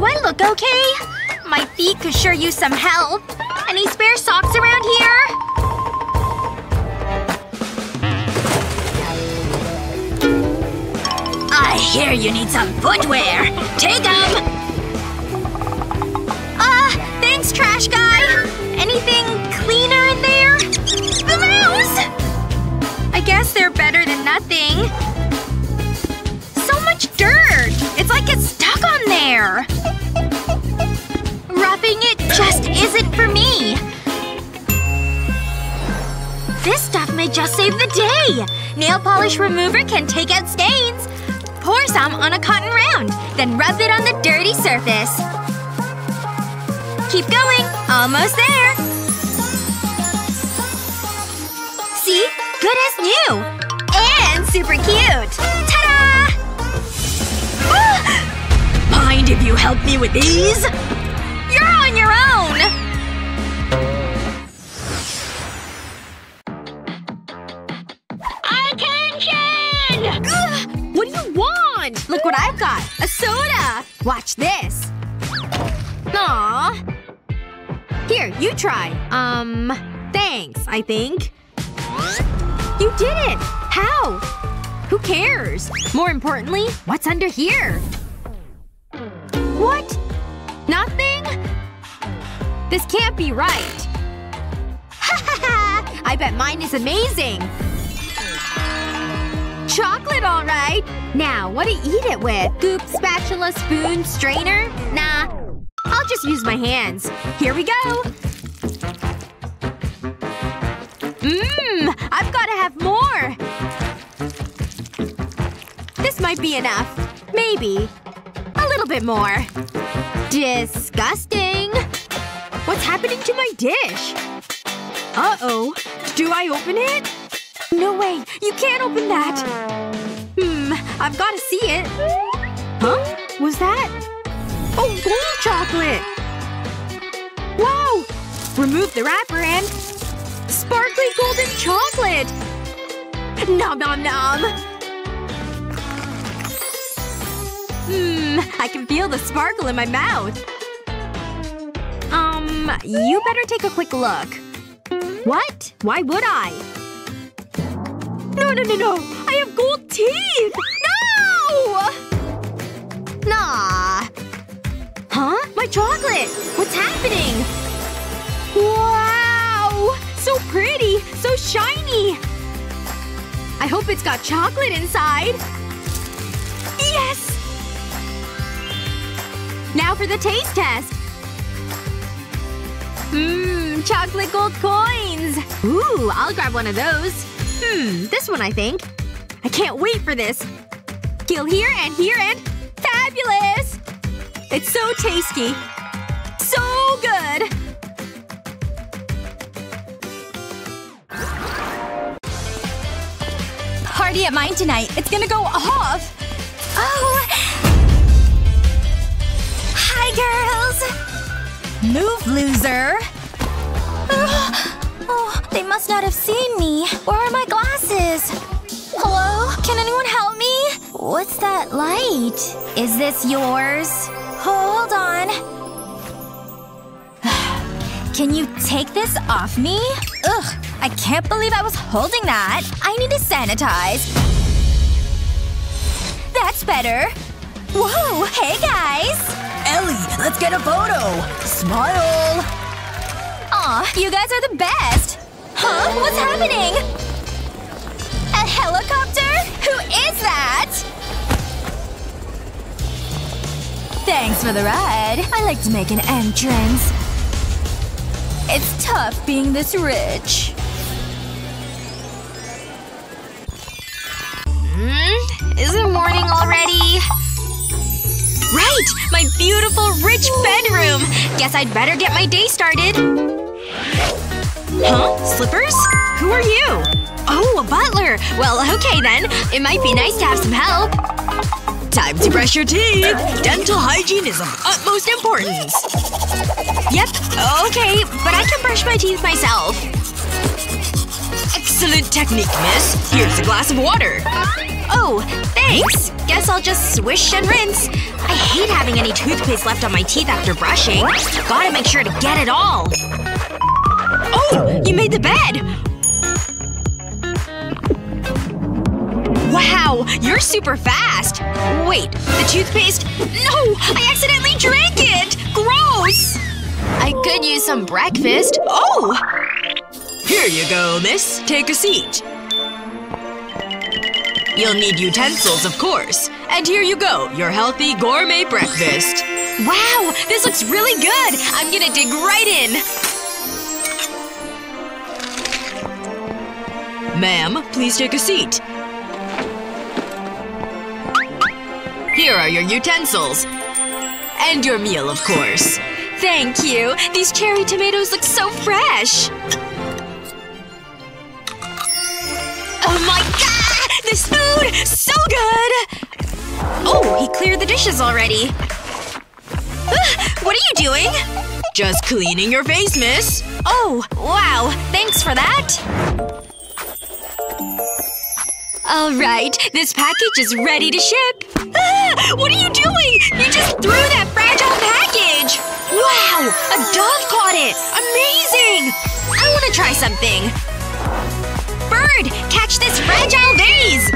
Do I look okay? My feet could sure use some help. Any spare socks around here? I hear you need some footwear. Take them! Uh, thanks, trash guy. Anything cleaner in there? The mouse! I guess they're better than nothing. So much dirt! It's like it's on there. It just isn't for me. This stuff may just save the day! Nail polish remover can take out stains. Pour some on a cotton round, then rub it on the dirty surface. Keep going. Almost there. See? Good as new. And super cute. If you help me with these? You're on your own! What do you want? Look what I've got. A soda! Watch this. Aww. Here, you try. Um, thanks, I think. You did it! How? Who cares? More importantly, what's under here? Nothing? This can't be right. Ha ha ha! I bet mine is amazing! Chocolate, alright! Now, what to eat it with? Goop, spatula, spoon, strainer? Nah. I'll just use my hands. Here we go! Mmm! I've gotta have more! This might be enough. Maybe. A little bit more. Disgusting. What's happening to my dish? Uh-oh. Do I open it? No way. You can't open that. Hmm. I've gotta see it. Huh? Was that? Oh, gold chocolate! Wow! Remove the wrapper and… Sparkly golden chocolate! Nom nom nom! Hmm, I can feel the sparkle in my mouth. Um, you better take a quick look. What? Why would I? No, no, no, no! I have gold teeth! No! Nah. Huh? My chocolate! What's happening? Wow! So pretty! So shiny! I hope it's got chocolate inside. Now for the taste test. Mmm, chocolate gold coins! Ooh, I'll grab one of those. Hmm, this one I think. I can't wait for this. Peel here and here and… Fabulous! It's so tasty. So good! Party at mine tonight. It's gonna go off! Oh! Girls! Move, loser! Oh, oh, they must not have seen me. Where are my glasses? Hello? Can anyone help me? What's that light? Is this yours? Hold on. Can you take this off me? Ugh. I can't believe I was holding that. I need to sanitize. That's better. Whoa! Hey, guys! Ellie, let's get a photo! Smile! Aw, you guys are the best! Huh? What's happening? A helicopter? Who is that? Thanks for the ride. I like to make an entrance. It's tough being this rich. Hmm? Is it morning already? Right! My beautiful, rich bedroom! Guess I'd better get my day started. Huh? Slippers? Who are you? Oh, a butler! Well, okay then. It might be nice to have some help. Time to brush your teeth! Dental hygiene is of utmost importance. Yep. Okay, but I can brush my teeth myself. Excellent technique, miss. Here's a glass of water. Oh, thanks. Guess I'll just swish and rinse. I hate having any toothpaste left on my teeth after brushing. Gotta make sure to get it all. Oh! You made the bed! Wow! You're super fast! Wait, the toothpaste? No! I accidentally drank it! Gross! I could use some breakfast. Oh! Here you go, miss. Take a seat. You'll need utensils, of course. And here you go, your healthy gourmet breakfast. Wow! This looks really good! I'm gonna dig right in! Ma'am, please take a seat. Here are your utensils. And your meal, of course. Thank you. These cherry tomatoes look so fresh. This food! So good! Oh, he cleared the dishes already. what are you doing? Just cleaning your face, miss. Oh, wow. Thanks for that. Alright, this package is ready to ship. Ah, what are you doing? You just threw that fragile package! Wow! A dove caught it! Amazing! I wanna try something. Catch this fragile vase!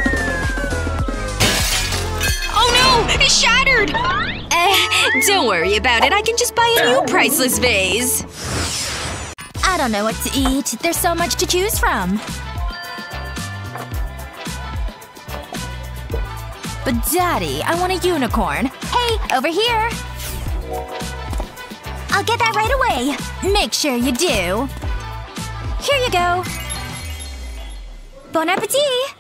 Oh no! It shattered! Eh, don't worry about it. I can just buy a new priceless vase. I don't know what to eat. There's so much to choose from. But daddy, I want a unicorn. Hey, over here! I'll get that right away. Make sure you do. Here you go. Bon appetit!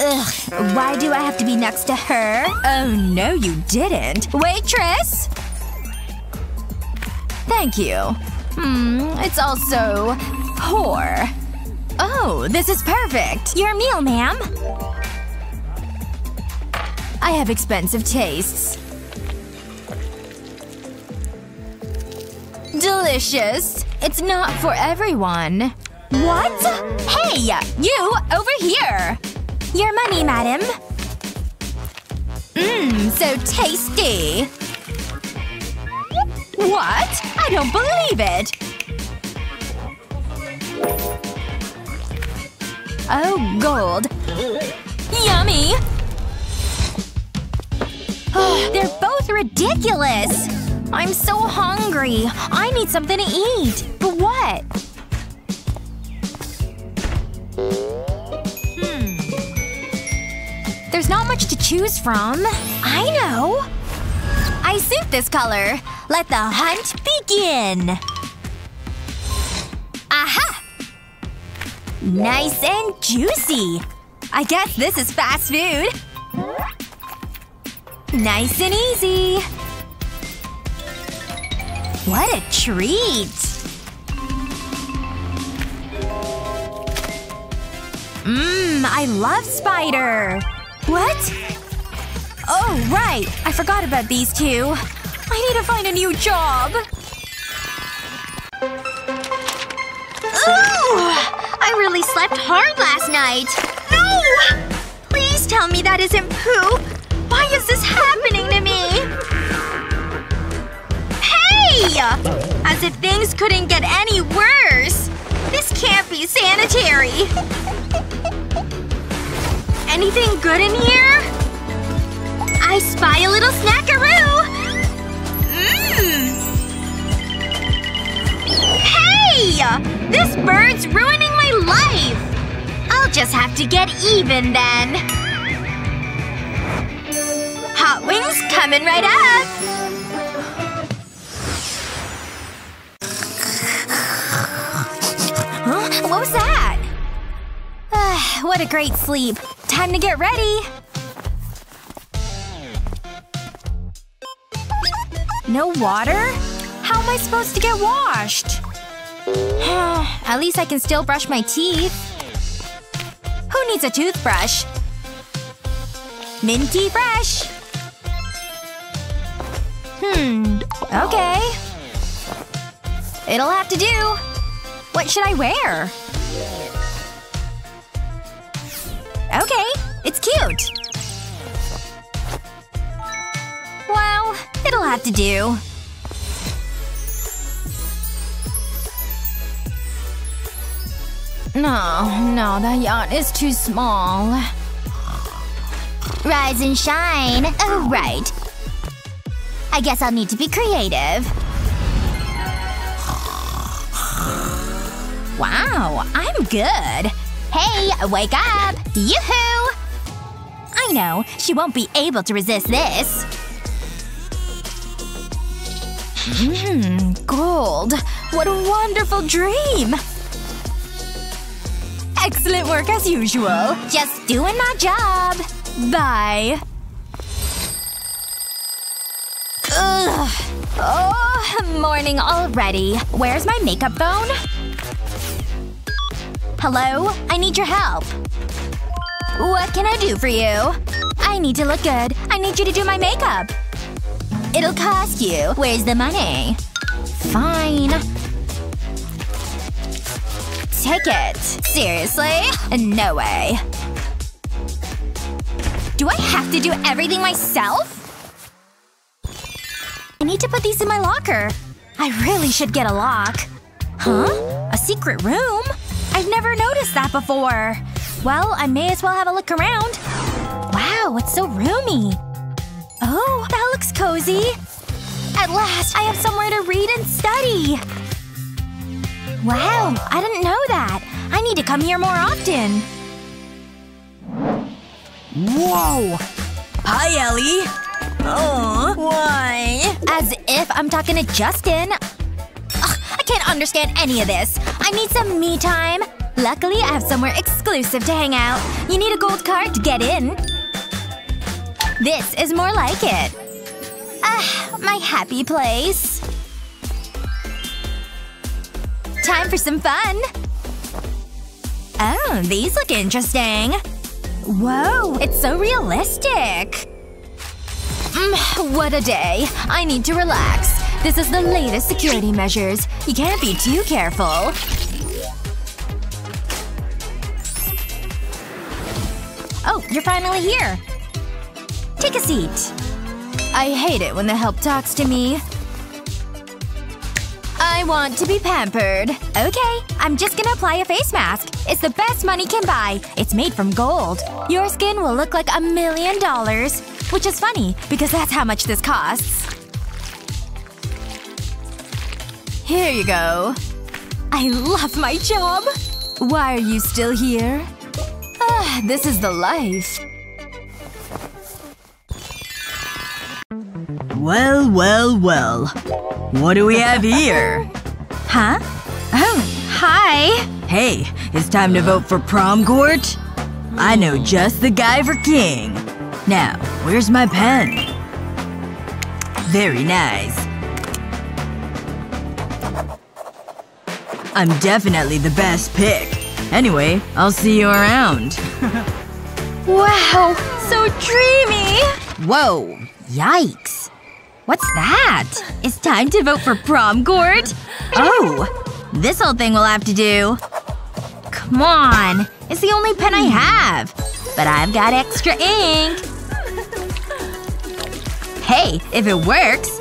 Ugh, why do I have to be next to her? Oh no you didn't. Waitress! Thank you. Hmm, it's also… poor. Oh, this is perfect. Your meal, ma'am. I have expensive tastes. Delicious. It's not for everyone. What? Hey! You! Over here! Your money, madam. Mmm, so tasty. What? I don't believe it! Oh, gold. Yummy! Oh, They're both ridiculous! I'm so hungry. I need something to eat. But what? Hmm. There's not much to choose from. I know! I suit this color. Let the hunt begin! Aha! Nice and juicy. I guess this is fast food. Nice and easy. What a treat! Mmm, I love spider! What? Oh, right! I forgot about these two. I need to find a new job. Ooh! I really slept hard last night. No! Please tell me that isn't poop. Why is this happening to! As if things couldn't get any worse. This can't be sanitary. Anything good in here? I spy a little snackaroo! Mmm! Hey! This bird's ruining my life! I'll just have to get even then. Hot wings coming right up! What was that? What a great sleep. Time to get ready. No water? How am I supposed to get washed? At least I can still brush my teeth. Who needs a toothbrush? Minty fresh. Hmm. Okay. It'll have to do. What should I wear? Okay, it's cute. Well, it'll have to do. No, no, that yacht is too small. Rise and shine. Oh, right. I guess I'll need to be creative. Wow, I'm good. Hey, wake up! Yoo-hoo! I know, she won't be able to resist this. Mmm, gold. What a wonderful dream! Excellent work as usual. Just doing my job. Bye. Ugh. Oh, morning already. Where's my makeup phone? Hello? I need your help. What can I do for you? I need to look good. I need you to do my makeup. It'll cost you. Where's the money? Fine. Take it. Seriously? No way. Do I have to do everything myself? I need to put these in my locker. I really should get a lock. Huh? A secret room? I've never noticed that before. Well, I may as well have a look around. Wow, it's so roomy. Oh, that looks cozy. At last, I have somewhere to read and study. Wow, I didn't know that. I need to come here more often. Whoa! Hi, Ellie! Oh, why? As if I'm talking to Justin. Can't understand any of this. I need some me time. Luckily, I have somewhere exclusive to hang out. You need a gold card to get in. This is more like it. Ah, my happy place. Time for some fun. Oh, these look interesting. Whoa, it's so realistic. Mm, what a day. I need to relax. This is the latest security measures. You can't be too careful. Oh, you're finally here. Take a seat. I hate it when the help talks to me. I want to be pampered. Okay, I'm just gonna apply a face mask. It's the best money can buy. It's made from gold. Your skin will look like a million dollars. Which is funny, because that's how much this costs. Here you go. I love my job. Why are you still here? Ah, this is the life. Well, well, well. What do we have here? Huh? Oh, hi. Hey, it's time to vote for prom court? I know just the guy for king. Now, where's my pen? Very nice. I'm definitely the best pick. Anyway, I'll see you around. Wow, so dreamy! Whoa. Yikes. What's that? It's time to vote for prom court? Oh. This whole thing will have to do. Come on. It's the only pen I hmm. have. But I've got extra ink. Hey, if it works.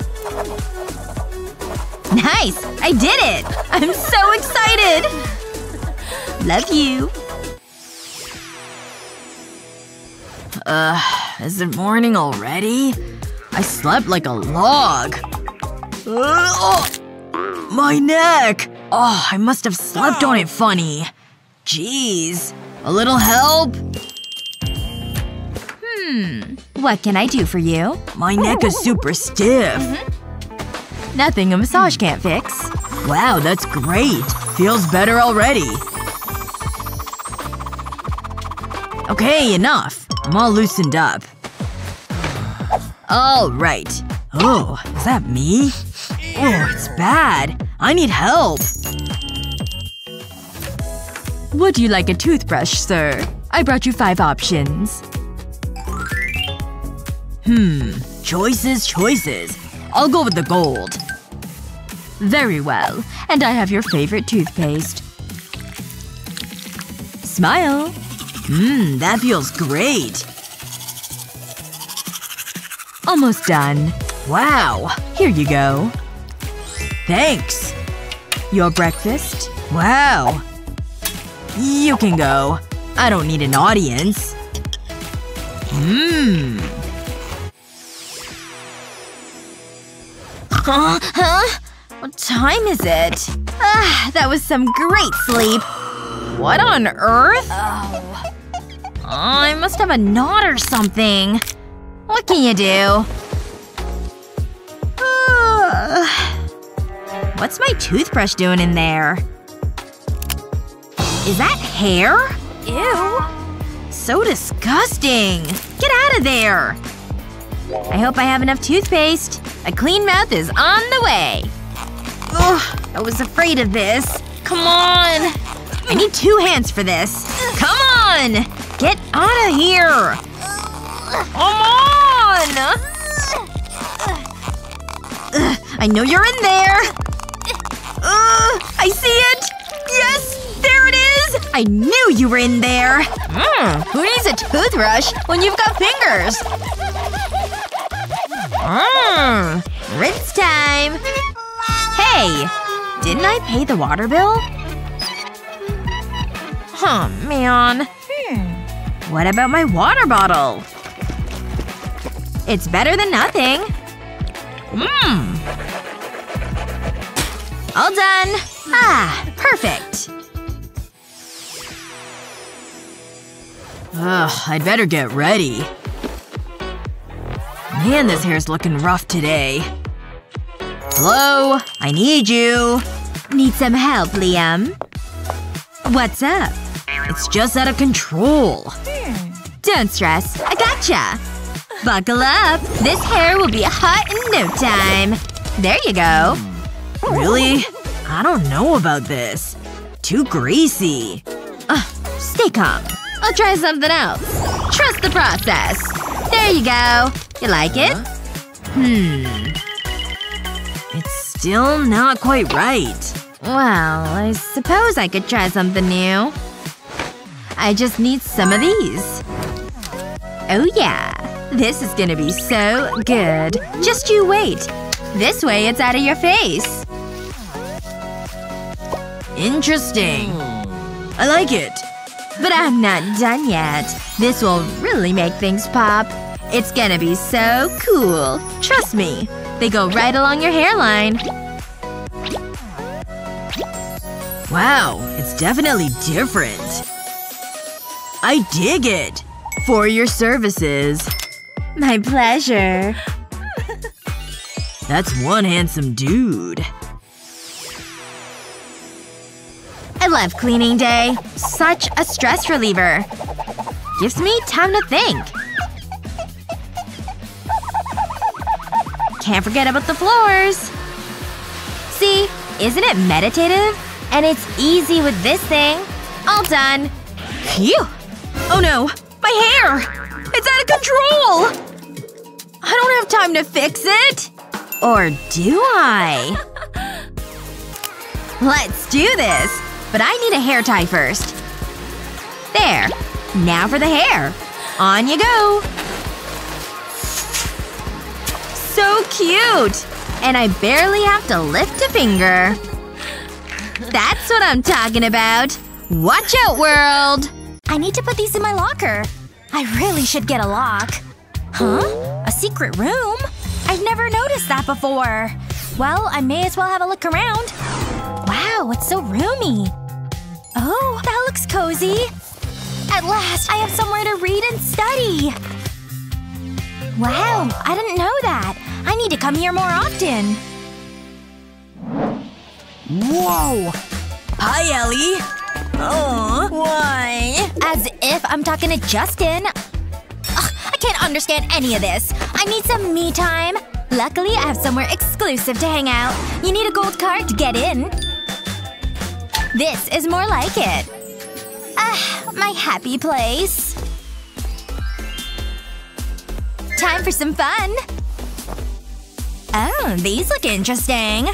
Nice! I did it! I'm so excited! Love you. Ugh, is it morning already? I slept like a log. Oh, my neck! Oh, I must have slept on it funny. Jeez. A little help? Hmm. What can I do for you? My neck is super stiff. Nothing a massage can't fix. Wow, that's great. Feels better already. Okay, enough. I'm all loosened up. Alright. Oh, is that me? Oh, it's bad. I need help. Would you like a toothbrush, sir? I brought you five options. Hmm. Choices, choices. I'll go with the gold. Very well. And I have your favorite toothpaste. Smile. Mmm, that feels great. Almost done. Wow. Here you go. Thanks. Your breakfast? Wow. You can go. I don't need an audience. Mmm. Huh? Huh? What time is it? Ah, that was some great sleep. What on earth? Oh. I must have a knot or something. What can you do? What's my toothbrush doing in there? Is that hair? Ew. So disgusting. Get out of there. I hope I have enough toothpaste. A clean mouth is on the way. Ugh, I was afraid of this. Come on. I need two hands for this. Come on! Get out of here! Come on! Ugh, I know you're in there! Ugh, I see it! Yes! There it is! I knew you were in there! Mm, who needs a toothbrush when you've got fingers? Mmm. Rinse time! Hey! Didn't I pay the water bill? Oh, man. Hmm. What about my water bottle? It's better than nothing. Mmm. All done. Ah, perfect. Ugh, I'd better get ready. Man, this hair's looking rough today. Hello? I need you. Need some help, Liam? What's up? It's just out of control. Don't stress. I gotcha. Buckle up. This hair will be hot in no time. There you go. Really? I don't know about this. Too greasy. Ugh, stay calm. I'll try something else. Trust the process. There you go. You like it? Hmm. It's still not quite right. Well, I suppose I could try something new. I just need some of these. Oh yeah. This is gonna be so good. Just you wait. This way it's out of your face. Interesting. I like it. But I'm not done yet. This will really make things pop. It's gonna be so cool. Trust me. They go right along your hairline. Wow, it's definitely different. I dig it! For your services. My pleasure. That's one handsome dude. I love cleaning day. Such a stress reliever. Gives me time to think. Can't forget about the floors. See? Isn't it meditative? And it's easy with this thing. All done. Phew! Oh no. My hair! It's out of control! I don't have time to fix it. Or do I? Let's do this. But I need a hair tie first. There. Now for the hair. On you go. So cute! And I barely have to lift a finger. That's what I'm talking about. Watch out, world! I need to put these in my locker. I really should get a lock. Huh? A secret room? I've never noticed that before. Well, I may as well have a look around. Wow, it's so roomy. Oh, that looks cozy. At last, I have somewhere to read and study. Wow, I didn't know that. I need to come here more often. Whoa! Hi, Ellie! Oh. Why? As if I'm talking to Justin. Ugh, I can't understand any of this. I need some me time. Luckily, I have somewhere exclusive to hang out. You need a gold card to get in. This is more like it. Ah, my happy place. Time for some fun. Oh, these look interesting.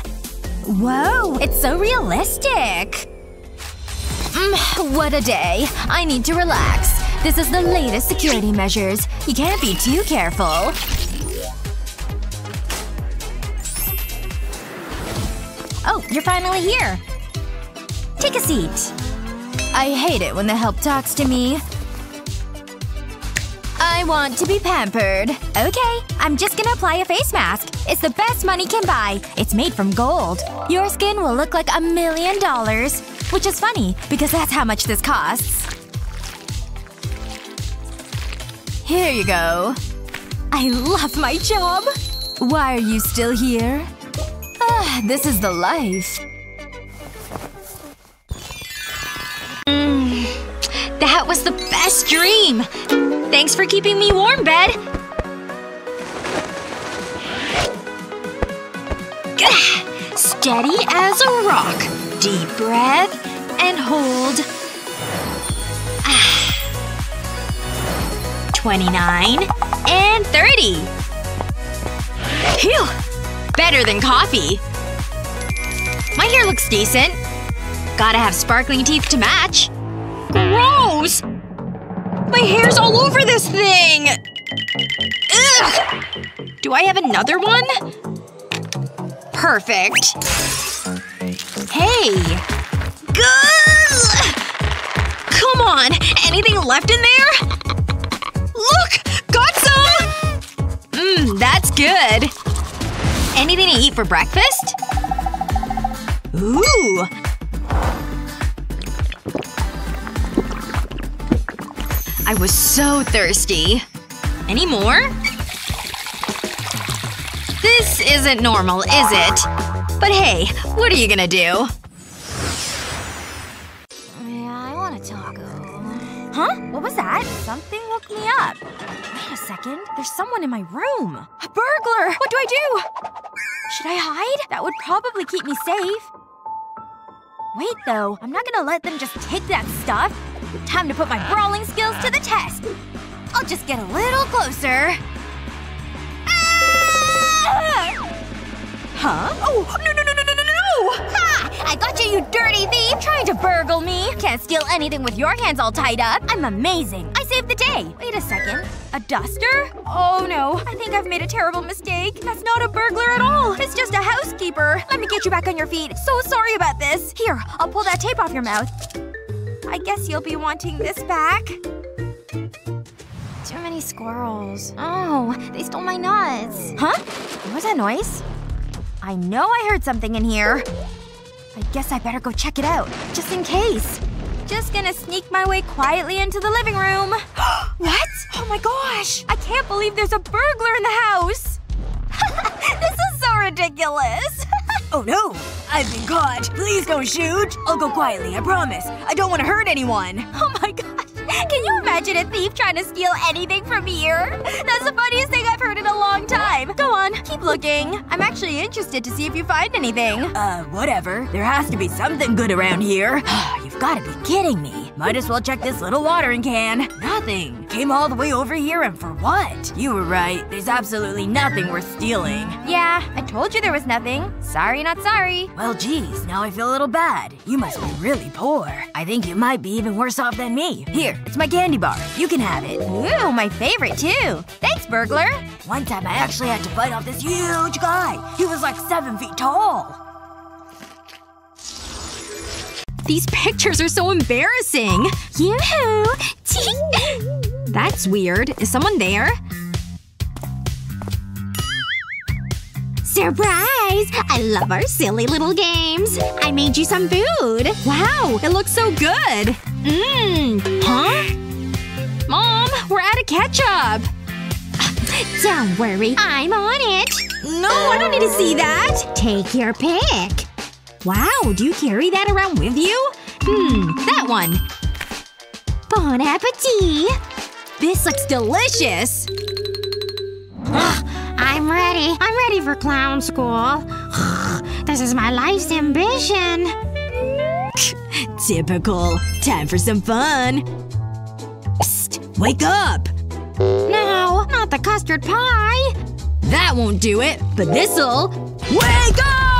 Whoa, it's so realistic. Mm, what a day. I need to relax. This is the latest security measures. You can't be too careful. Oh, you're finally here. Take a seat. I hate it when the help talks to me. I want to be pampered. Okay, I'm just gonna apply a face mask. It's the best money can buy. It's made from gold. Your skin will look like a million dollars. Which is funny, because that's how much this costs. Here you go. I love my job. Why are you still here? Ah, this is the life. Mm, that was the best dream! Thanks for keeping me warm, bed! Gah! Steady as a rock. Deep breath. And hold. Ah. 29. And 30. Phew! Better than coffee. My hair looks decent. Gotta have sparkling teeth to match. My hair's all over this thing! Ugh! Do I have another one? Perfect. Hey! Gah! Come on! Anything left in there? Look! Got some! Mmm, that's good. Anything to eat for breakfast? Ooh! I was so thirsty. Any more? This isn't normal, is it? But hey, what are you gonna do? Yeah, I want a taco. Huh? What was that? Something woke me up. Wait a second. There's someone in my room. A burglar! What do I do? Should I hide? That would probably keep me safe. Wait, though. I'm not gonna let them just take that stuff. Time to put my brawling skills to the test. I'll just get a little closer. Ah! Huh? Oh, no, no, no, no, no, no, no! Ha! I got you, you dirty thief! Trying to burgle me. Can't steal anything with your hands all tied up. I'm amazing. I saved the day. Wait a second. A duster? Oh no. I think I've made a terrible mistake. That's not a burglar at all. It's just a housekeeper. Let me get you back on your feet. So sorry about this. Here, I'll pull that tape off your mouth. I guess you'll be wanting this back. Too many squirrels. Oh, they stole my nuts. Huh? What was that noise? I know I heard something in here. I guess I better go check it out, just in case. Just gonna sneak my way quietly into the living room. what? Oh my gosh! I can't believe there's a burglar in the house! this is so ridiculous! Oh no! I've been caught! Please don't shoot! I'll go quietly, I promise. I don't want to hurt anyone. Oh my gosh. Can you imagine a thief trying to steal anything from here? That's the funniest thing I've heard in a long time. Go on, keep looking. I'm actually interested to see if you find anything. Uh, whatever. There has to be something good around here. You've gotta be kidding me. Might as well check this little watering can. Nothing. Came all the way over here and for what? You were right. There's absolutely nothing worth stealing. Yeah, I told you there was nothing. Sorry not sorry. Well geez, now I feel a little bad. You must be really poor. I think you might be even worse off than me. Here, it's my candy bar. You can have it. Ooh, my favorite too. Thanks, burglar. One time I actually had to fight off this huge guy. He was like seven feet tall. These pictures are so embarrassing! Yoo-hoo! That's weird. Is someone there? Surprise! I love our silly little games. I made you some food. Wow, it looks so good! Mmm. Huh? Mom, we're out of ketchup! Don't worry, I'm on it. No, I don't need to see that! Take your pick. Wow, do you carry that around with you? Hmm, that one. Bon appetit! This looks delicious! I'm ready. I'm ready for clown school. this is my life's ambition. Typical. Time for some fun. Psst. Wake up! No, not the custard pie. That won't do it, but this'll… Wake up!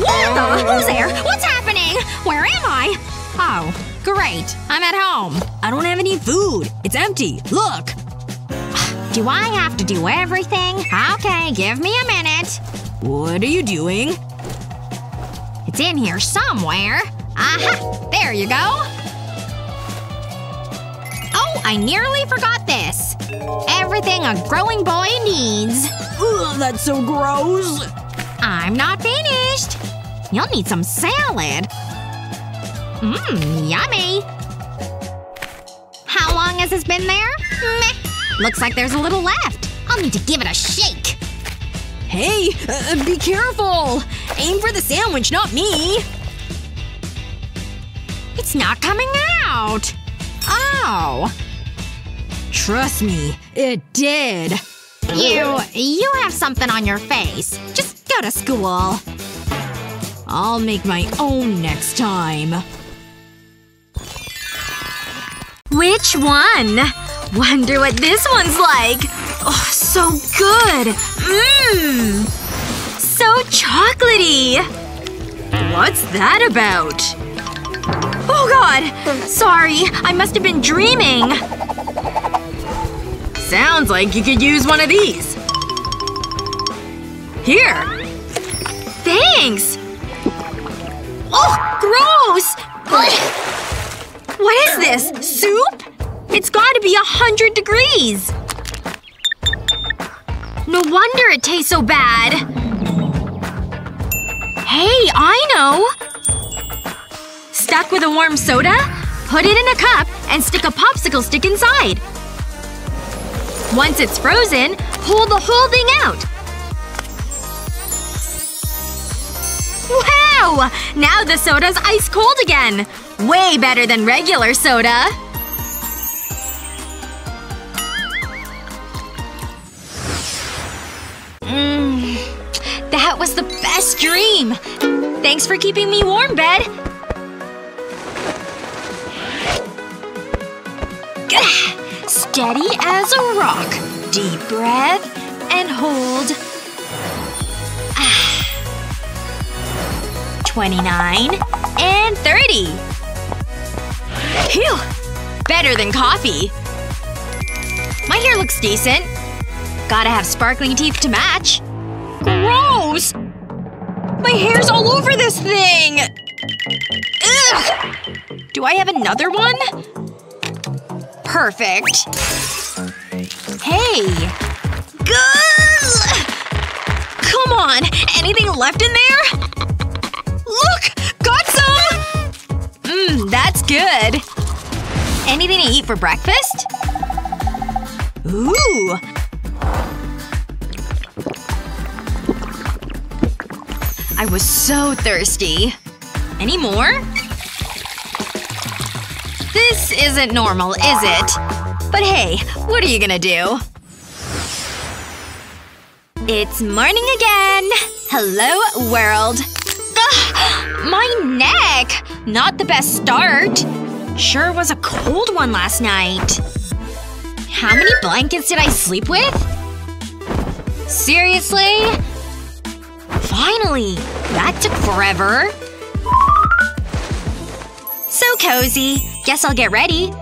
What the? Who's there? What's happening? Where am I? Oh. Great. I'm at home. I don't have any food. It's empty. Look! Do I have to do everything? Okay, give me a minute. What are you doing? It's in here somewhere. Aha! There you go. Oh, I nearly forgot this. Everything a growing boy needs. Ugh, that's so gross. I'm not. You'll need some salad. Mmm, yummy. How long has this been there? Meh. Looks like there's a little left. I'll need to give it a shake. Hey! Uh, be careful! Aim for the sandwich, not me! It's not coming out. Oh. Trust me, it did. You… you have something on your face. Just go to school. I'll make my own next time. Which one? Wonder what this one's like. Oh, so good. Mmm. So chocolatey. What's that about? Oh god! Sorry, I must have been dreaming. Sounds like you could use one of these. Here. Thanks! Oh, gross! What is this? Soup? It's gotta be a hundred degrees! No wonder it tastes so bad. Hey, I know! Stuck with a warm soda? Put it in a cup and stick a popsicle stick inside. Once it's frozen, pull the whole thing out. Wow! Now the soda's ice cold again! Way better than regular soda. Mmm. That was the best dream! Thanks for keeping me warm, bed. Steady as a rock. Deep breath. And hold. 29 and 30. Phew! Better than coffee. My hair looks decent. Gotta have sparkling teeth to match. Gross! My hair's all over this thing! Ugh! Do I have another one? Perfect. Hey. Gah! Come on! Anything left in there? Look! Got some! Mmm, that's good. Anything to eat for breakfast? Ooh. I was so thirsty. Any more? This isn't normal, is it? But hey, what are you gonna do? It's morning again! Hello, world. My neck! Not the best start. Sure was a cold one last night. How many blankets did I sleep with? Seriously? Finally! That took forever. So cozy. Guess I'll get ready.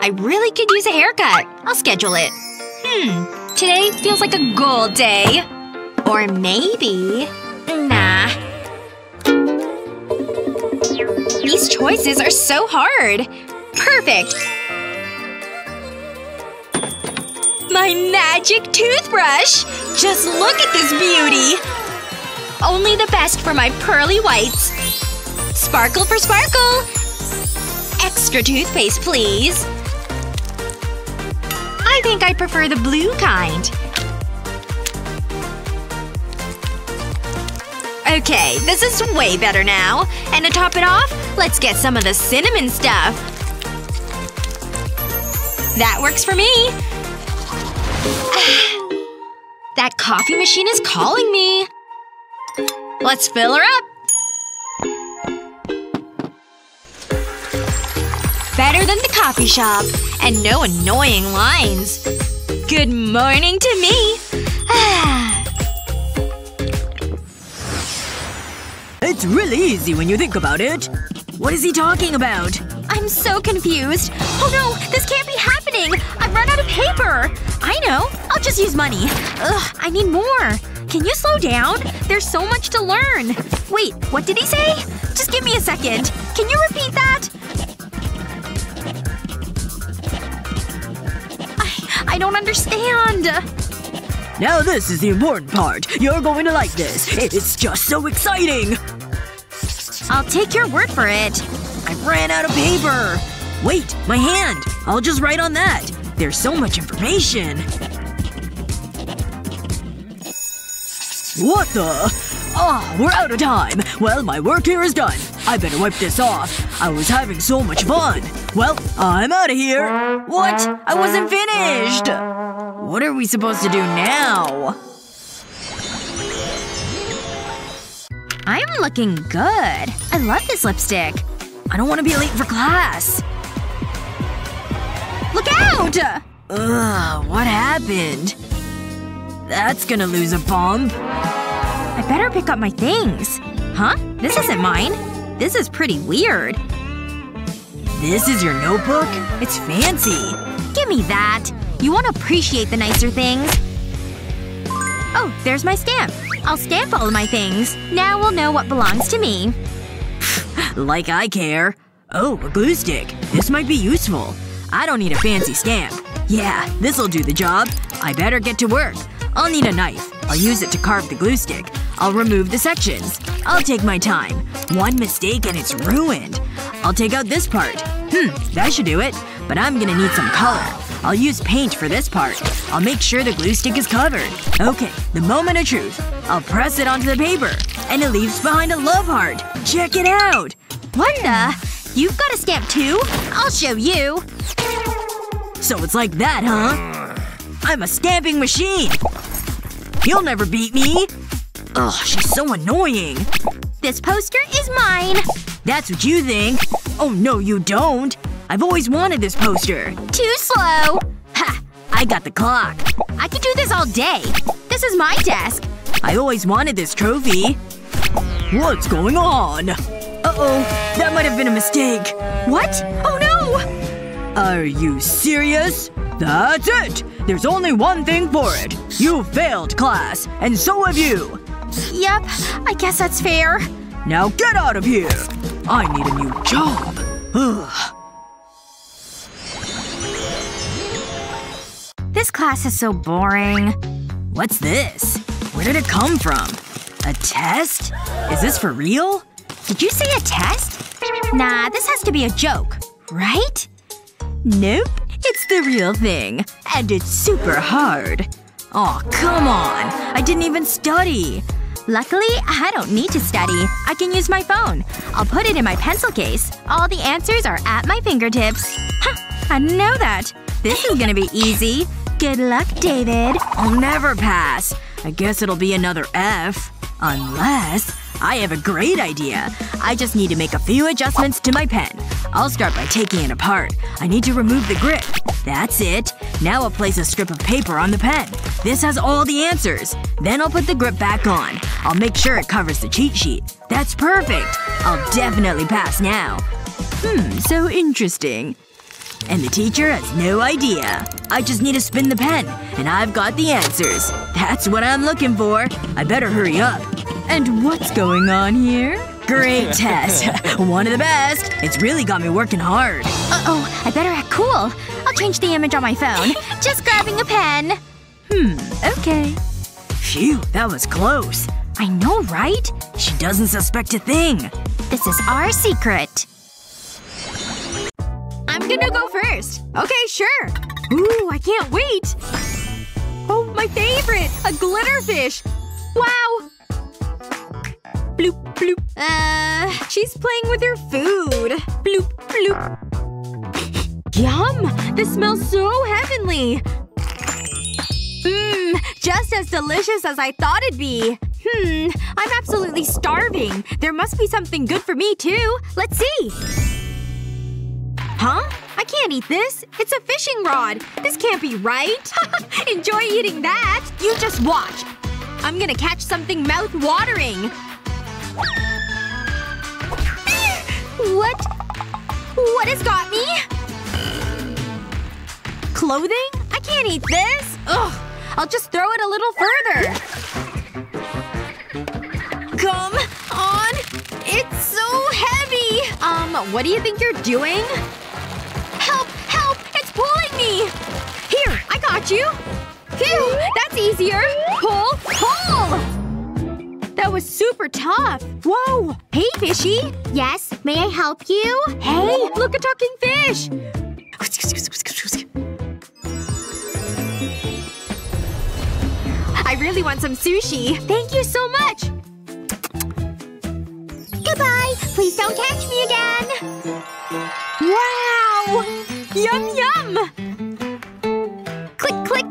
I really could use a haircut. I'll schedule it. Hmm. Today feels like a gold day. Or maybe… Nah. These choices are so hard. Perfect. My magic toothbrush! Just look at this beauty! Only the best for my pearly whites. Sparkle for sparkle! Extra toothpaste, please. I think I prefer the blue kind. Okay, this is way better now. And to top it off, let's get some of the cinnamon stuff. That works for me. that coffee machine is calling me. Let's fill her up. Better than the coffee shop. And no annoying lines. Good morning to me. Ah. It's really easy when you think about it. What is he talking about? I'm so confused. Oh no! This can't be happening! I've run out of paper! I know. I'll just use money. Ugh, I need more. Can you slow down? There's so much to learn. Wait, what did he say? Just give me a second. Can you repeat that? I… I don't understand. Now this is the important part. You're going to like this. It's just so exciting! I'll take your word for it. I ran out of paper! Wait, my hand! I'll just write on that. There's so much information. What the? Oh, we're out of time. Well, my work here is done. I better wipe this off. I was having so much fun. Well, I'm out of here. What? I wasn't finished! What are we supposed to do now? I'm looking good. I love this lipstick. I don't want to be late for class. Look out! Ugh, what happened? That's gonna lose a bump. I better pick up my things. Huh? This isn't mine. This is pretty weird. This is your notebook? It's fancy. Give me that. You want to appreciate the nicer things. Oh, there's my stamp. I'll stamp all of my things. Now we'll know what belongs to me. like I care. Oh, a glue stick. This might be useful. I don't need a fancy stamp. Yeah, this'll do the job. I better get to work. I'll need a knife. I'll use it to carve the glue stick. I'll remove the sections. I'll take my time. One mistake and it's ruined. I'll take out this part. Hmm, that should do it. But I'm gonna need some color. I'll use paint for this part. I'll make sure the glue stick is covered. Okay, the moment of truth. I'll press it onto the paper. And it leaves behind a love heart. Check it out! The? You've got a stamp too? I'll show you. So it's like that, huh? I'm a stamping machine! You'll never beat me! Ugh, she's so annoying. This poster is mine. That's what you think. Oh no you don't. I've always wanted this poster. Too slow. Ha! I got the clock. I could do this all day. This is my desk. I always wanted this trophy. What's going on? Uh-oh. That might have been a mistake. What? Oh no! Are you serious? That's it! There's only one thing for it. You failed class. And so have you. Yep. I guess that's fair. Now get out of here! I need a new job. Ugh. Class is so boring. What's this? Where did it come from? A test? Is this for real? Did you say a test? Nah, this has to be a joke. Right? Nope. It's the real thing. And it's super hard. Oh, come on. I didn't even study. Luckily, I don't need to study. I can use my phone. I'll put it in my pencil case. All the answers are at my fingertips. Huh. I know that. This is gonna be easy. Good luck, David. I'll never pass. I guess it'll be another F. Unless… I have a great idea. I just need to make a few adjustments to my pen. I'll start by taking it apart. I need to remove the grip. That's it. Now I'll place a strip of paper on the pen. This has all the answers. Then I'll put the grip back on. I'll make sure it covers the cheat sheet. That's perfect! I'll definitely pass now. Hmm, so interesting. And the teacher has no idea. I just need to spin the pen, and I've got the answers. That's what I'm looking for. I better hurry up. And what's going on here? Great test. One of the best. It's really got me working hard. Uh-oh. I better act cool. I'll change the image on my phone. Just grabbing a pen. Hmm. Okay. Phew. That was close. I know, right? She doesn't suspect a thing. This is our secret. I'm gonna go first. Okay, sure. Ooh, I can't wait. Oh, my favorite! A glitterfish! Wow! Bloop, bloop. Uh, she's playing with her food. Bloop, bloop. Yum! This smells so heavenly! Mmm, just as delicious as I thought it'd be. Hmm, I'm absolutely starving. There must be something good for me, too. Let's see. Huh? I can't eat this. It's a fishing rod. This can't be right. Enjoy eating that. You just watch. I'm gonna catch something mouth-watering. What? What has got me? Clothing? I can't eat this! Ugh. I'll just throw it a little further. Come on! It's so heavy! Um, what do you think you're doing? Here, I got you! Phew! That's easier! Pull! Pull! That was super tough. Whoa! Hey, fishy! Yes, may I help you? Hey! Look, a talking fish! I really want some sushi. Thank you so much! Goodbye! Please don't catch me again! Wow! Yum yum! Click!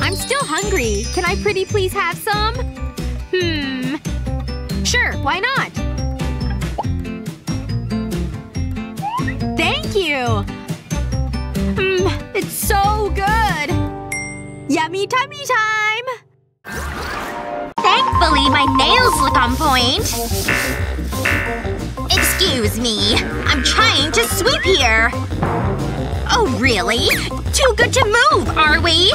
I'm still hungry. Can I pretty please have some? Hmm. Sure, why not? Thank you! Mmm, it's so good! Yummy tummy time! Thankfully, my nails look on point. Excuse me. I'm trying to sweep here. Oh, really? Too good to move, are we?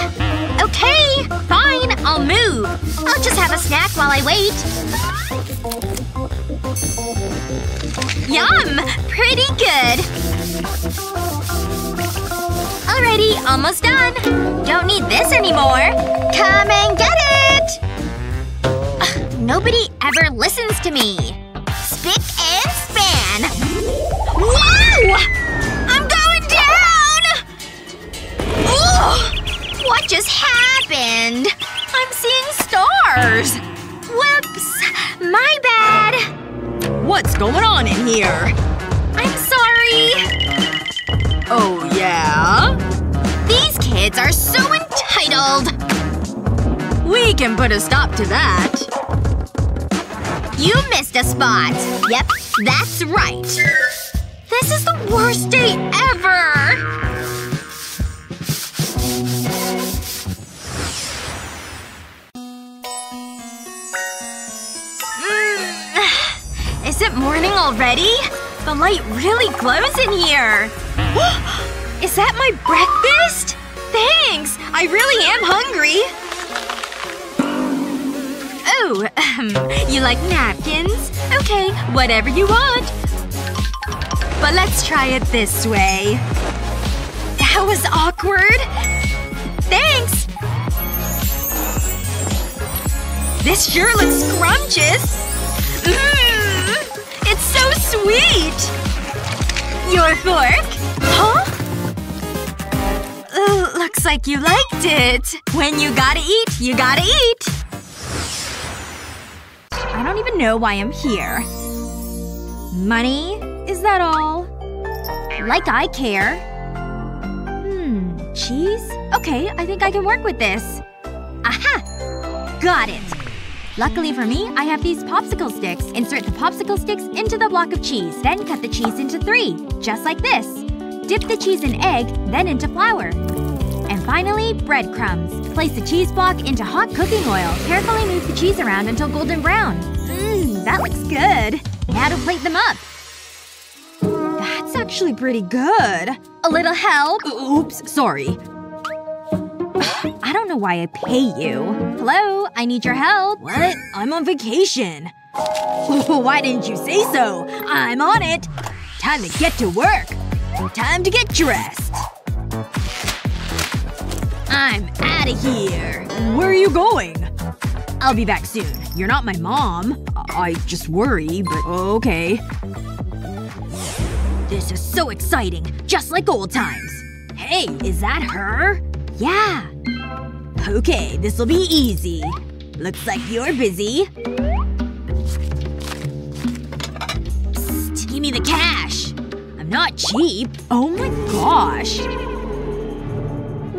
Okay, fine, I'll move. I'll just have a snack while I wait. Yum! Pretty good. Alrighty, almost done. Don't need this anymore. Come and get it! Ugh, nobody ever listens to me. Spick and span. Whoa! I'm! What just happened? I'm seeing stars. Whoops. My bad. What's going on in here? I'm sorry. Oh, yeah? These kids are so entitled. We can put a stop to that. You missed a spot. Yep, that's right. This is the worst day ever! Mm. Is it morning already? The light really glows in here. Is that my breakfast? Thanks! I really am hungry! Oh, um, you like napkins? Okay, whatever you want. But let's try it this way. That was awkward. Thanks! This sure looks scrumptious! Mmm! It's so sweet! Your fork? Huh? Uh, looks like you liked it. When you gotta eat, you gotta eat. I don't even know why I'm here. Money? Is that all? Like I care. Cheese? Okay, I think I can work with this. Aha! Got it. Luckily for me, I have these popsicle sticks. Insert the popsicle sticks into the block of cheese. Then cut the cheese into three. Just like this. Dip the cheese in egg, then into flour. And finally, breadcrumbs. Place the cheese block into hot cooking oil. Carefully move the cheese around until golden brown. Mmm, that looks good. Now to plate them up. That's actually pretty good. A little help? Oops, sorry. I don't know why I pay you. Hello? I need your help. What? I'm on vacation. why didn't you say so? I'm on it. Time to get to work. Time to get dressed. I'm out of here. Where are you going? I'll be back soon. You're not my mom. I just worry, but okay. This is so exciting. Just like old times. Hey, is that her? Yeah. Okay, this'll be easy. Looks like you're busy. Psst, give me the cash. I'm not cheap. Oh my gosh.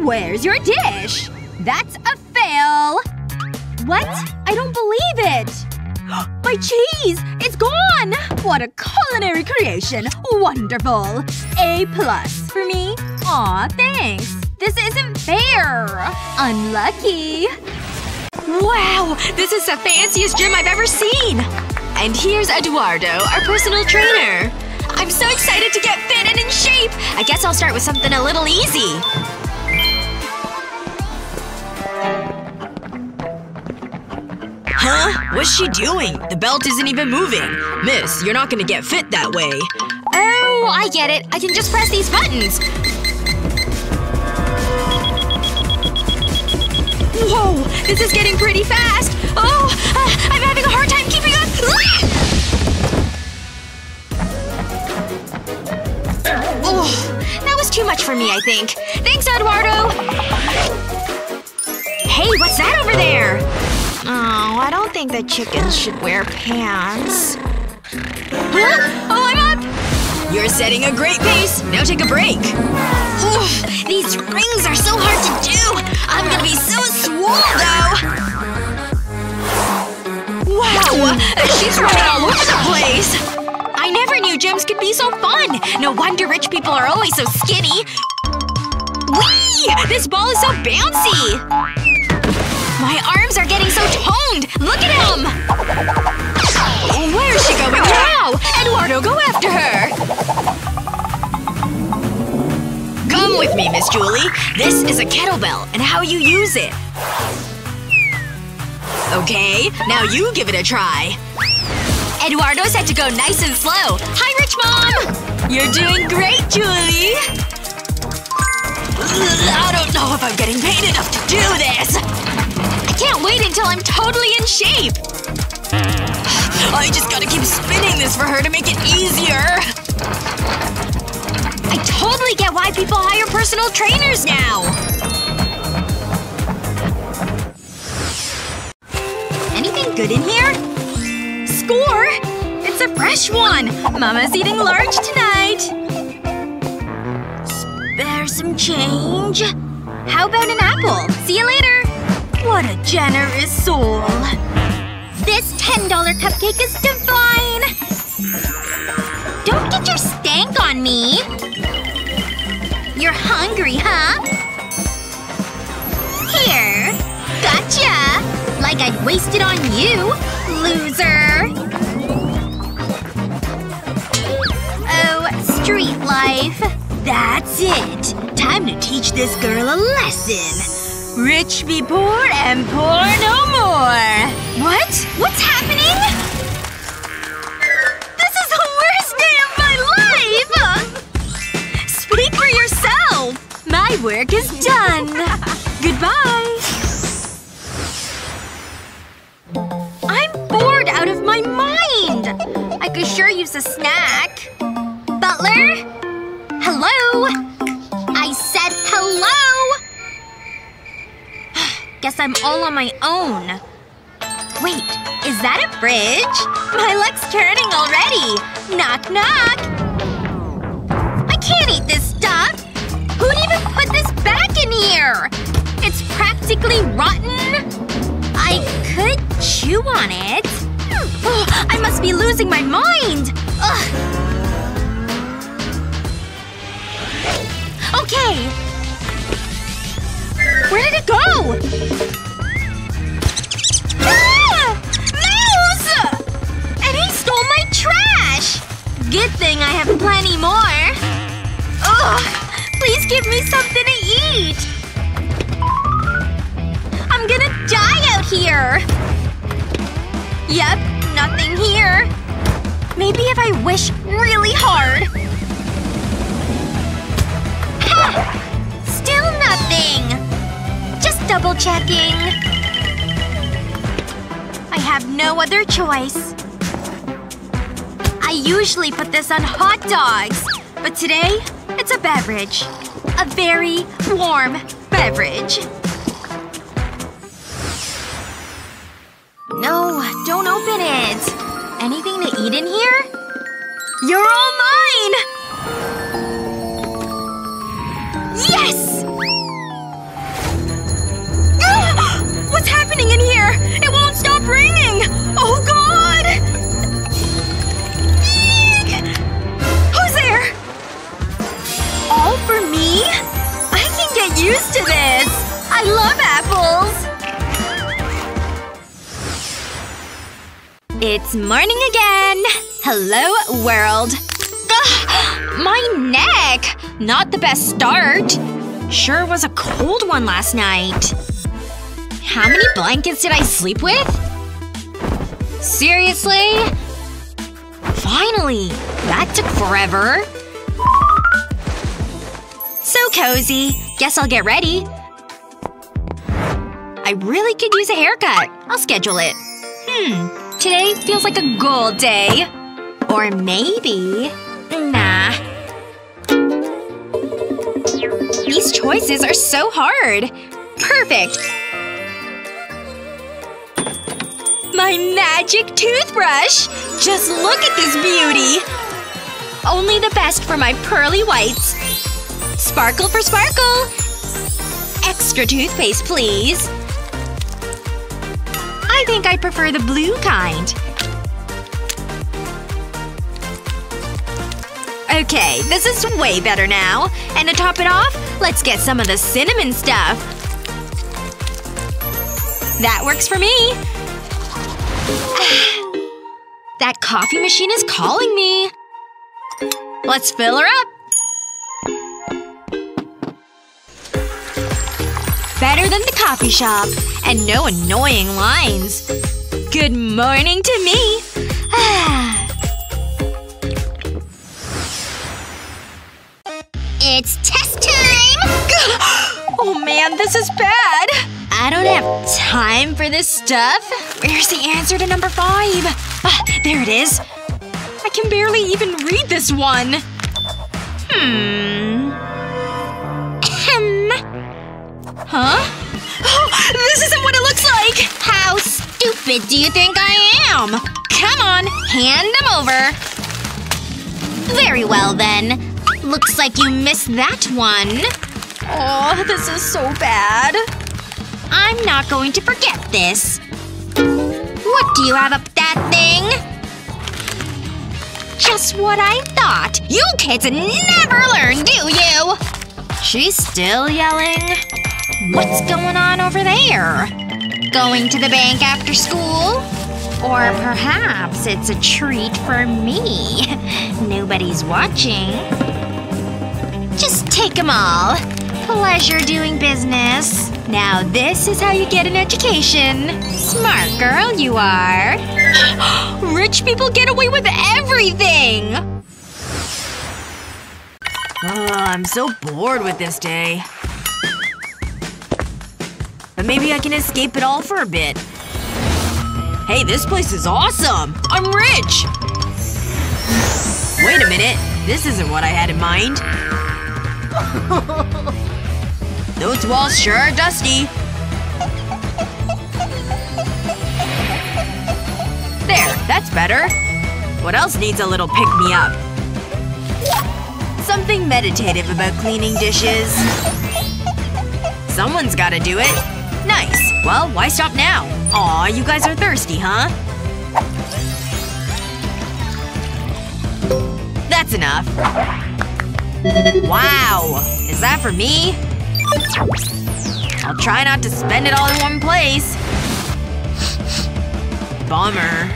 Where's your dish? That's a fail. What? I don't believe it. My cheese! It's gone! What a culinary creation. Wonderful. A plus for me. Aw, thanks. This isn't fair. Unlucky. Wow! This is the fanciest gym I've ever seen! And here's Eduardo, our personal trainer. I'm so excited to get fit and in shape! I guess I'll start with something a little easy. Huh? What's she doing? The belt isn't even moving. Miss, you're not gonna get fit that way. Oh, I get it. I can just press these buttons. Whoa! This is getting pretty fast! Oh! Uh, I'm having a hard time keeping up! Oh, that was too much for me, I think. Thanks, Eduardo! Hey, what's that over there? I don't think the chickens should wear pants. Huh? Oh, I'm up! You're setting a great pace. Now take a break. Oof, these rings are so hard to do! I'm gonna be so swole, though! Wow! She's running all over the place! I never knew gyms could be so fun! No wonder rich people are always so skinny! Whee! This ball is so bouncy! My arms are getting so toned! Look at him! Where is she going now? Eduardo, go after her! Come with me, Miss Julie. This is a kettlebell and how you use it. Okay, now you give it a try. Eduardo said to go nice and slow. Hi, Rich Mom! You're doing great, Julie! I don't know if I'm getting paid enough to do this! Can't wait until I'm totally in shape! I just gotta keep spinning this for her to make it easier! I totally get why people hire personal trainers now! Anything good in here? Score! It's a fresh one! Mama's eating large tonight! Spare some change? How about an apple? See you later! What a generous soul. This $10 cupcake is divine! Don't get your stank on me! You're hungry, huh? Here. Gotcha! Like I'd waste it on you, loser! Oh, street life. That's it. Time to teach this girl a lesson. Rich be poor and poor no more. What? What's happening? This is the worst day of my life! Speak for yourself! My work is done. Goodbye. I'm bored out of my mind! I could sure use a snack. Butler? Hello? Guess I'm all on my own. Wait, is that a fridge? My luck's turning already! Knock knock! I can't eat this stuff! Who'd even put this back in here? It's practically rotten! I could chew on it. Oh, I must be losing my mind! Ugh. Okay. Where did it go? Ah! Mouse! And he stole my trash! Good thing I have plenty more. Ugh! Please give me something to eat! I'm gonna die out here! Yep, nothing here. Maybe if I wish really hard. Ha! Still nothing! Double checking. I have no other choice. I usually put this on hot dogs. But today, it's a beverage. A very warm beverage. No, don't open it. Anything to eat in here? You're all mine! It's morning again. Hello, world. Ugh, my neck! Not the best start. Sure was a cold one last night. How many blankets did I sleep with? Seriously? Finally! That took forever. So cozy. Guess I'll get ready. I really could use a haircut. I'll schedule it. Hmm. Today feels like a gold day. Or maybe… Nah. These choices are so hard. Perfect. My magic toothbrush! Just look at this beauty! Only the best for my pearly whites. Sparkle for sparkle! Extra toothpaste, please. I think I prefer the blue kind. Okay, this is way better now. And to top it off, let's get some of the cinnamon stuff. That works for me. that coffee machine is calling me. Let's fill her up. Better than the coffee shop. And no annoying lines. Good morning to me. it's test time! oh man, this is bad. I don't have time for this stuff. Where's the answer to number five? Ah, there it is. I can barely even read this one. Hmm. Huh? Oh, this isn't what it looks like! How stupid do you think I am? Come on, hand them over. Very well, then. Looks like you missed that one. Oh, this is so bad. I'm not going to forget this. What do you have up that thing? Just what I thought. You kids never learn, do you? She's still yelling. What's going on over there? Going to the bank after school? Or perhaps it's a treat for me. Nobody's watching. Just take them all. Pleasure doing business. Now this is how you get an education. Smart girl you are. Rich people get away with everything! Oh, I'm so bored with this day. But maybe I can escape it all for a bit. Hey, this place is awesome! I'm rich! Wait a minute. This isn't what I had in mind. Those walls sure are dusty. There, that's better. What else needs a little pick-me-up? Something meditative about cleaning dishes. Someone's gotta do it. Well, why stop now? Aw, you guys are thirsty, huh? That's enough. Wow. Is that for me? I'll try not to spend it all in one place. Bummer.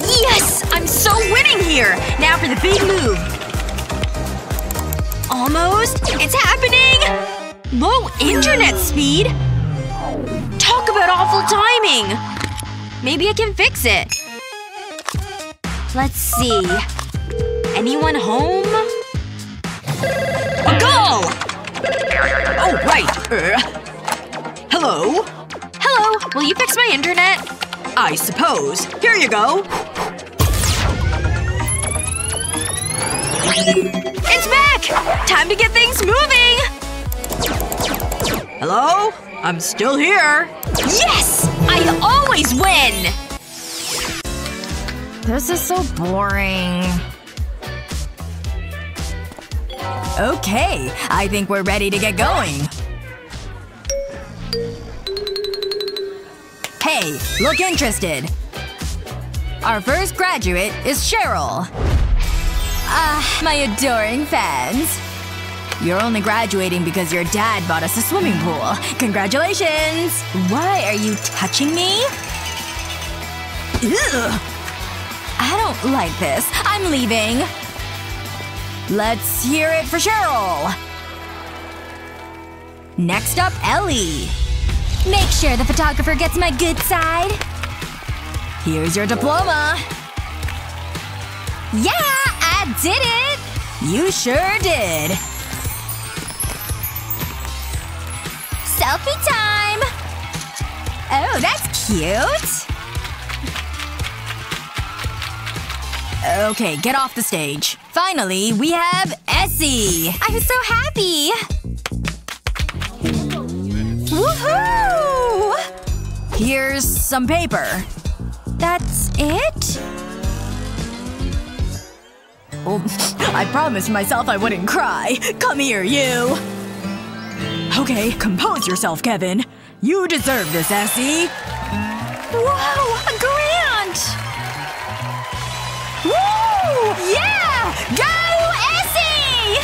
Yes! I'm so winning here! Now for the big move. Almost. It's happening! Low internet speed? Talk about awful timing! Maybe I can fix it. Let's see. Anyone home? A! Oh, right. Uh, hello? Hello. Will you fix my internet? I suppose. Here you go. It's back! Time to get things moving! Hello? I'm still here. Yes! I always win! This is so boring. Okay, I think we're ready to get going. Hey, look interested. Our first graduate is Cheryl. Ah, my adoring fans. You're only graduating because your dad bought us a swimming pool. Congratulations! Why are you touching me? Ugh. I don't like this. I'm leaving. Let's hear it for Cheryl. Next up, Ellie. Make sure the photographer gets my good side. Here's your diploma. Yeah, I did it! You sure did. Selfie time! Oh, that's cute. Okay, get off the stage. Finally, we have Essie! I'm so happy! Woohoo! Here's some paper. That's it? Oh, I promised myself I wouldn't cry. Come here, you! Okay, compose yourself, Kevin. You deserve this, Essie. Whoa! A grant! Woo! Yeah! Go, Essie!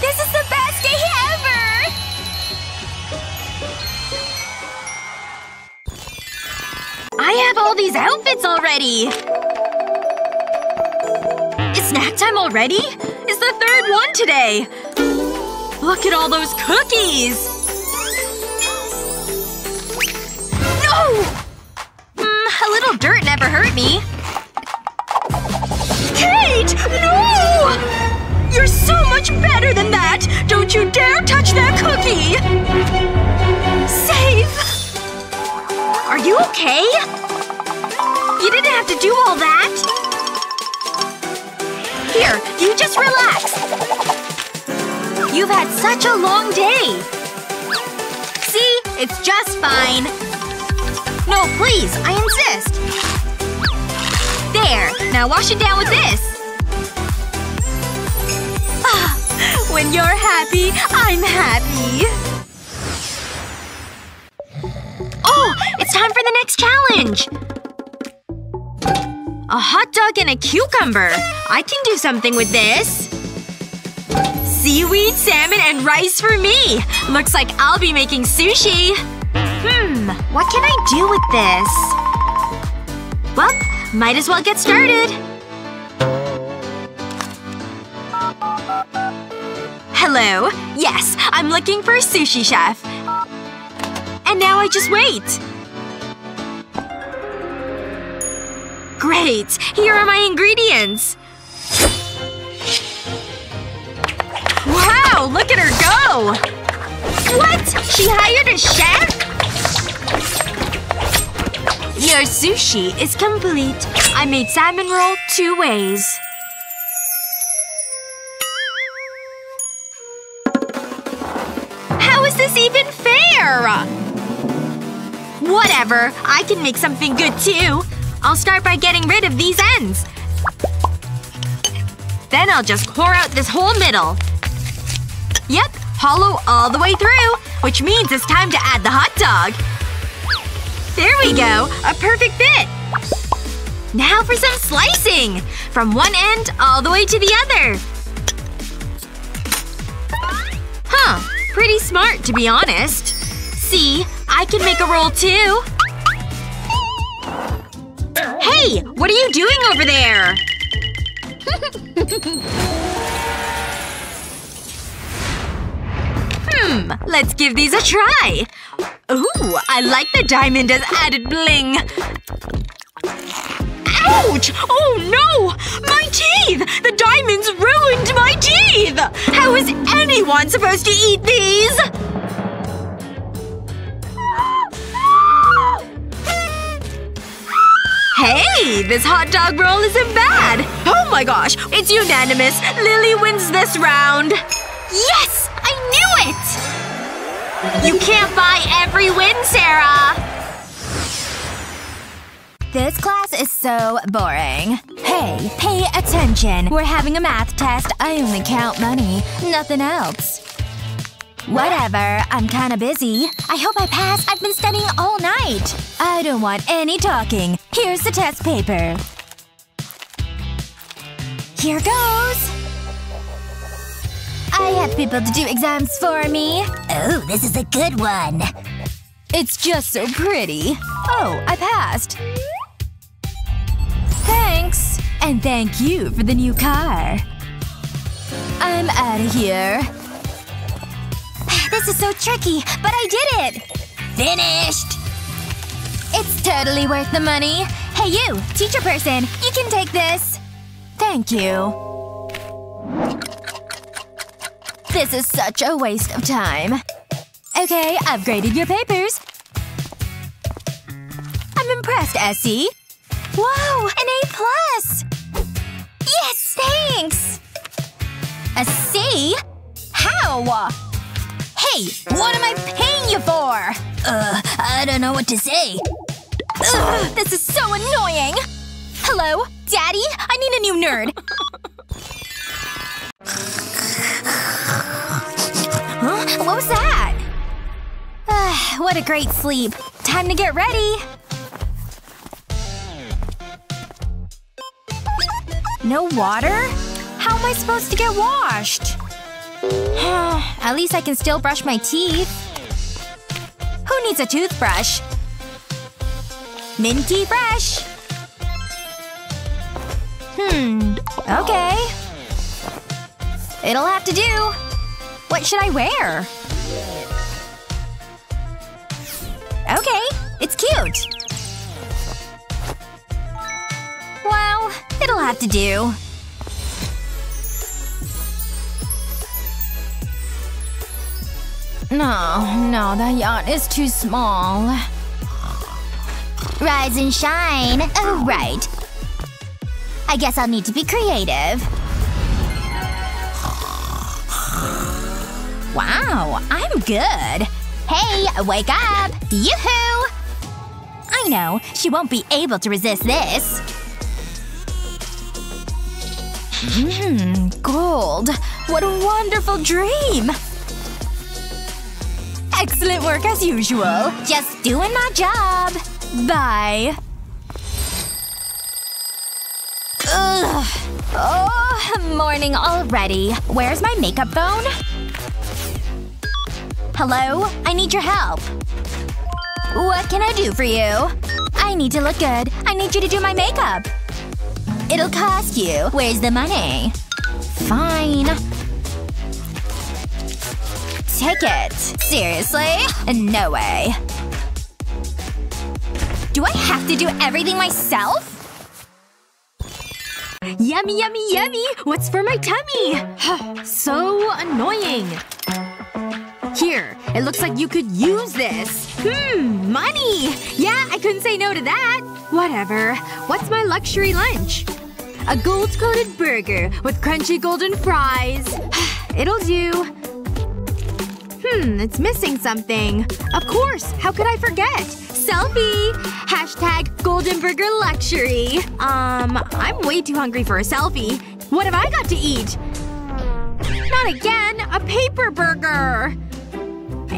This is the best day ever! I have all these outfits already! It's snack time already? It's the third one today! Look at all those cookies! No! Mm, a little dirt never hurt me. Kate! No! You're so much better than that! Don't you dare touch that cookie! Save! Are you okay? You didn't have to do all that. Here, you just relax. You've had such a long day. See? It's just fine. No, please. I insist. There. Now wash it down with this. Ah, when you're happy, I'm happy. Oh! It's time for the next challenge! A hot dog and a cucumber. I can do something with this. Seaweed, salmon, and rice for me. Looks like I'll be making sushi. Hmm. What can I do with this? Well, might as well get started. Hello. Yes, I'm looking for a sushi chef. And now I just wait. Great! Here are my ingredients! Wow! Look at her go! What? She hired a chef? Your sushi is complete. I made salmon roll two ways. How is this even fair? Whatever. I can make something good too. I'll start by getting rid of these ends. Then I'll just pour out this whole middle. Yep, hollow all the way through. Which means it's time to add the hot dog. There we go. A perfect fit. Now for some slicing! From one end all the way to the other. Huh. Pretty smart, to be honest. See? I can make a roll too. Hey! What are you doing over there? Let's give these a try. Ooh, I like the diamond as added bling. Ouch! Oh no! My teeth! The diamonds ruined my teeth! How is anyone supposed to eat these? Hey! This hot dog roll isn't bad! Oh my gosh! It's unanimous! Lily wins this round! Yes! You can't buy every win, Sarah! This class is so boring. Hey, pay attention. We're having a math test. I only count money. Nothing else. Whatever. I'm kinda busy. I hope I pass. I've been studying all night. I don't want any talking. Here's the test paper. Here goes. I have people to do exams for me. Oh, this is a good one. It's just so pretty. Oh, I passed. Thanks. And thank you for the new car. I'm out of here. This is so tricky, but I did it! Finished! It's totally worth the money. Hey you, teacher person, you can take this. Thank you. This is such a waste of time. Okay, I've graded your papers. I'm impressed, Essie. Wow, an A+. plus. Yes, thanks! A C? How? Hey, what am I paying you for? Uh, I don't know what to say. Ugh, this is so annoying! Hello? Daddy? I need a new nerd. what a great sleep. Time to get ready. No water? How am I supposed to get washed? At least I can still brush my teeth. Who needs a toothbrush? Minty fresh! Hmm. Okay. It'll have to do. What should I wear? Okay. It's cute. Well, it'll have to do. No, no, that yacht is too small. Rise and shine. Oh, right. I guess I'll need to be creative. Wow, I'm good. Hey, wake up! Yoo-hoo! I know, she won't be able to resist this. Mmm, gold. What a wonderful dream! Excellent work as usual. Just doing my job. Bye. Ugh. Oh, morning already. Where's my makeup phone? Hello? I need your help. What can I do for you? I need to look good. I need you to do my makeup. It'll cost you. Where's the money? Fine. Take it. Seriously? No way. Do I have to do everything myself? Yummy, yummy, yummy! What's for my tummy? so annoying. Here, it looks like you could use this. Hmm, money! Yeah, I couldn't say no to that. Whatever. What's my luxury lunch? A gold-coated burger with crunchy golden fries. It'll do. Hmm, it's missing something. Of course! How could I forget? Selfie! Hashtag golden burger luxury. Um, I'm way too hungry for a selfie. What have I got to eat? Not again! A paper burger!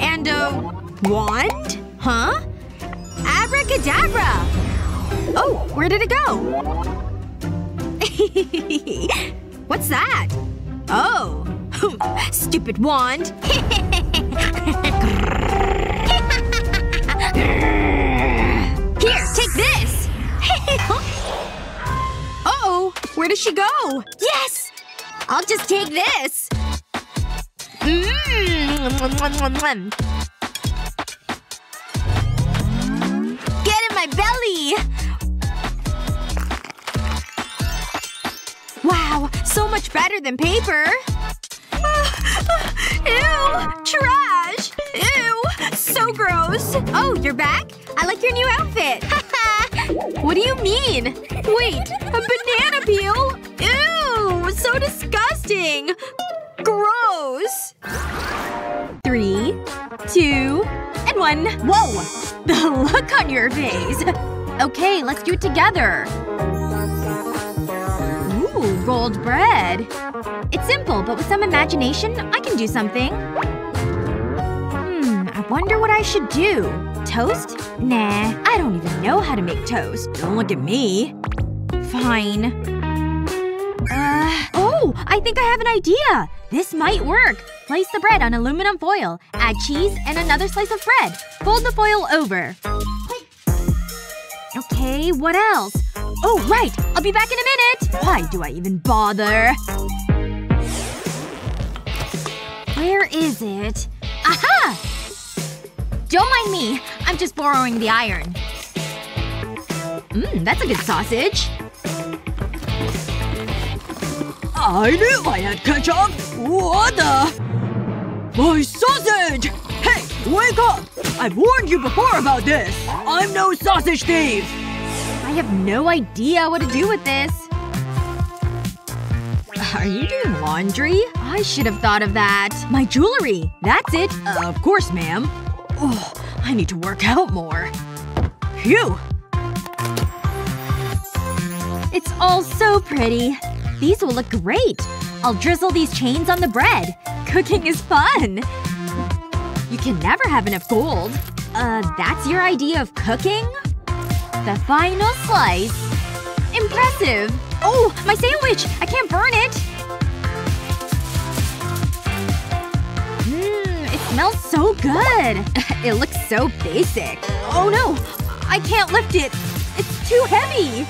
And a wand? Huh? Abracadabra! Oh, where did it go? What's that? Oh. Stupid wand. Here, take this! Uh-oh! Where does she go? Yes! I'll just take this! Mmm! Get in my belly! Wow, so much better than paper! Ah, ew! Trash! Ew! So gross! Oh, you're back? I like your new outfit! what do you mean? Wait, a banana peel? Ew! So disgusting! Gross! Three, two, and one. Whoa! The look on your face! Okay, let's do it together. Ooh, gold bread. It's simple, but with some imagination, I can do something. Hmm, I wonder what I should do. Toast? Nah, I don't even know how to make toast. Don't look at me. Fine. Uh, oh! I think I have an idea! This might work! Place the bread on aluminum foil. Add cheese and another slice of bread. Fold the foil over. Okay, what else? Oh, right! I'll be back in a minute! Why do I even bother? Where is it? Aha! Don't mind me. I'm just borrowing the iron. Mmm, that's a good sausage. I knew I had ketchup! What the? My sausage! Hey, wake up! I've warned you before about this! I'm no sausage thief! I have no idea what to do with this. Are you doing laundry? I should have thought of that. My jewelry! That's it! Uh, of course, ma'am. Oh, I need to work out more. Phew! It's all so pretty. These will look great. I'll drizzle these chains on the bread. Cooking is fun. You can never have enough gold. Uh, that's your idea of cooking? The final slice. Impressive. Oh, my sandwich! I can't burn it! Mmm, it smells so good. it looks so basic. Oh no! I can't lift it. It's too heavy.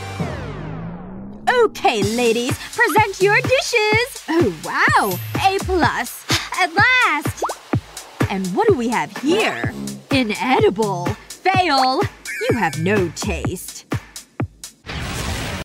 Okay, ladies. Present your dishes! Oh, wow! A plus. At last! And what do we have here? Inedible. Fail. You have no taste.